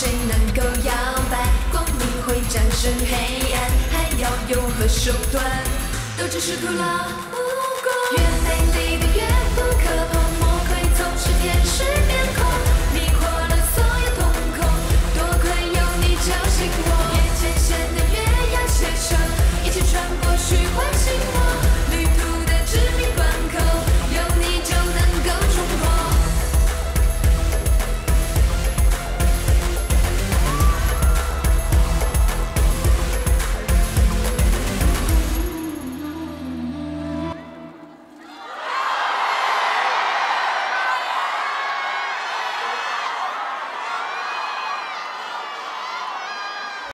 谁能够摇摆？光明会战胜黑暗，还要有何手段？都只是徒劳无功。越美丽的越不可碰，魔鬼总是天使面。